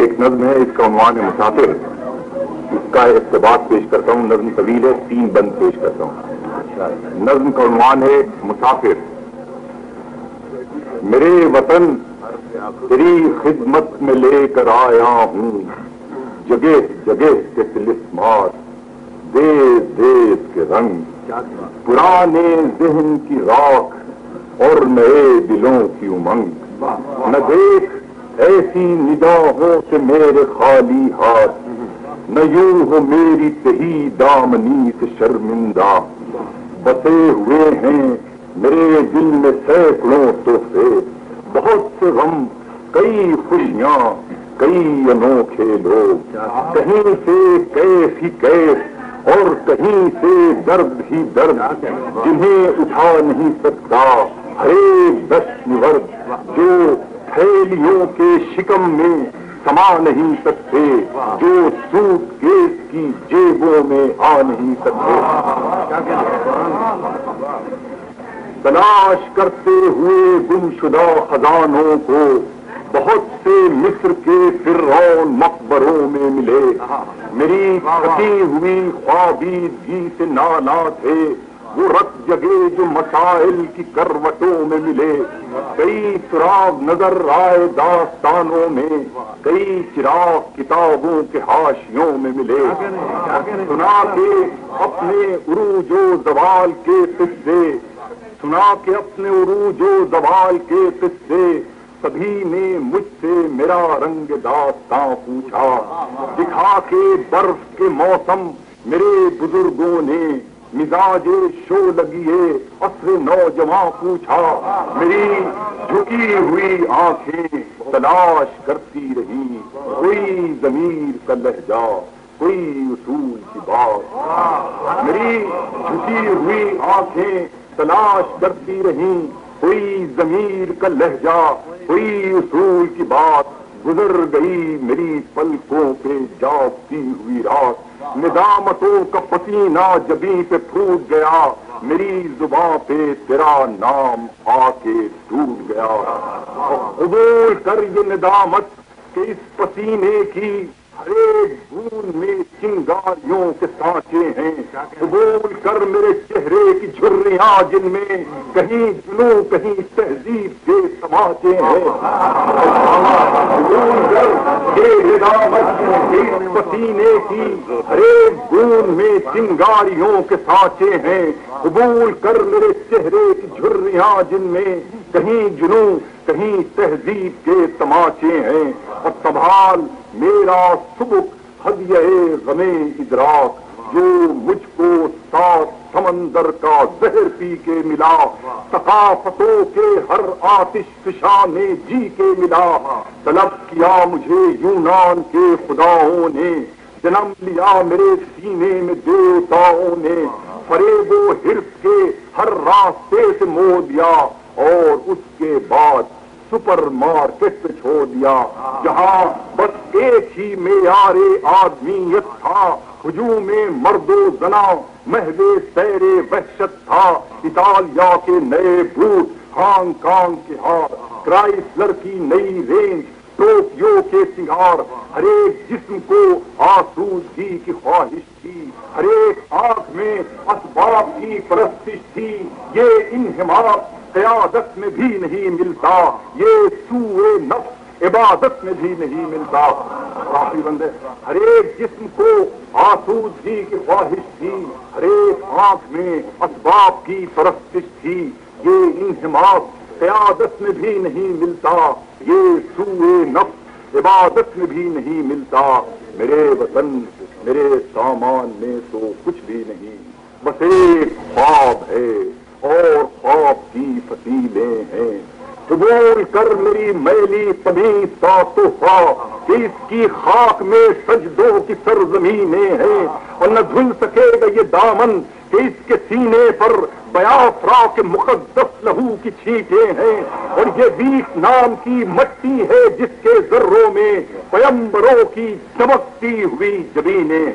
ایک نظم ہے، اس کا عنوان ہے مسافر اس کا اقتباس پیش کرتا ہوں، نظم طویل ہے، تین بند پیش کرتا ہوں۔ نظم کا عنوان ہے مسافر میرے وطن، تیری خدمت میں لے کر آیا ہوں۔ جگہ جگہ کے تلسمات دیس دیس کے رنگ۔ پرانے ذہن کی راکھ اور نئے دلوں کی امنگ۔ نہ دیکھ ایسی نگاہوں سے میرے خالی ہاتھ نہ یوں ہو میری تہی دامنی سے شرمندہ۔ بسے ہوئے ہیں میرے دل میں سینکڑوں تحفے۔ بہت سے غم، کئی خوشیاں، کئی انوکھے لوگ۔ کہیں سے کیف ہی کیف اور کہیں سے درد ہی درد۔ جنہیں اٹھا نہیں سکتا ہر ایک دست ورد جو تھیلیوں کے شکم میں سما نہیں سکتے، جو سوٹ کیس کی جیبوں میں آ نہیں سکتے۔ تلاش کرتے ہوئے گم شدہ خزانوں کو بہت سے مصر کے فرعون مقبروں میں ملے۔ میری کٹی ہوئی خوابیدگی سے نانا تھے۔ وہ رت جگے جو مسائل کی کروٹوں میں ملے۔ کئی سراغ نظر آئے داستانوں میں، کئی چراغ کتابوں کے ہاشیوں میں ملے۔ سنا کے اپنے عروج و زوال کے قصے، سنا کے اپنے عروج و زوال کے قصے۔ سبھی نے مجھ سے میرا رنگ داستان پوچھا۔ دکھا کے برف کے موسم میرے بزرگوں نے مزاج شو لگیے اصر نوجوان پوچھا، میری جھکی ہوئی آنکھیں تلاش کرتی رہی کوئی ضمیر کا لہجہ، کوئی اصول کی بات۔ میری جھکی ہوئی آنکھیں تلاش کرتی رہی کوئی ضمیر کا لہجہ، کوئی اصول کی بات۔ گزر گئی میری پلکوں پہ جاگتی ہوئی رات۔ ندامتوں کا پسینہ جبی پہ پھوٹ گیا۔ میری زباں پہ تیرا نام آ کے ٹوٹ گیا۔ قبول کر یہ ندامت کہ اس پسینے کی ہر ایک بون میں چنگاریوں کے سانچے ہیں۔ قبول کر میرے چہرے کی جھریاں جن میں کہیں جنو کہیں تہذیب کے سماچے ہیں۔ قبول کر یہ پسینے کی ہر ایک بون میں چنگاریوں کے سانچے ہیں۔ قبول کر میرے چہرے کی جھریاں جن میں کہیں جنو کہیں تہذیب کے تماچے ہیں۔ اور سنبھال میرا سبک، ہدیہ غم ادراک۔ جو مجھ کو سات سمندر کا زہر پی کے ملا، ثقافتوں کے ہر آتش فشا میں جی کے ملا۔ طلب کیا مجھے یونان کے خداؤں نے، جنم لیا میرے سینے میں دیوتاؤں نے۔ فریب و حرف کے ہر راستے سے مو دیا اور اس کے بعد سپر مارکیٹ چھوڑ دیا۔ جہاں بس ایک ہی معیار آدمیت تھا۔ ہجوم مرد و زنا محل سیر وحشت تھا۔ اٹالیا کے نئے بوٹ ہانگ کانگ کے ہار۔ کرائسلر کی نئی رینج ٹوکیو کے سنگار ہر ایک جسم کو آسودگی کی خواہش تھی۔ ہر ایک آنکھ میں اسباب کی پرستش تھی۔ یہ انہماق قیادت میں بھی نہیں ملتا۔ یہ سوئے نفس عبادت میں بھی نہیں ملتا۔ کافی بندے، ہر ایک جسم کو آسودگی کی خواہش تھی، ہر ایک آنکھ میں اسباب کی پرستش تھی۔ یہ انہماق قیادت میں بھی نہیں ملتا۔ یہ سوئے نفس عبادت میں بھی نہیں ملتا۔ میرے وطن، میرے سامان میں تو کچھ بھی نہیں۔ بس ایک خواب ہے۔ اور خواب کی فتیلیں ہیں۔ قبول کر میری میلی تمیز کا تحفہ کہ اس کی خاک میں سجدوں کی سرزمینیں ہیں۔ اور نہ دھل سکے گا یہ دامن کہ اس کے سینے پر بیافرا کے مقدس لہو کی چھینٹیں ہیں۔ اور یہ بیس نام کی مٹی ہے جس کے ذروں میں پیمبروں کی چمکتی ہوئی زمینیں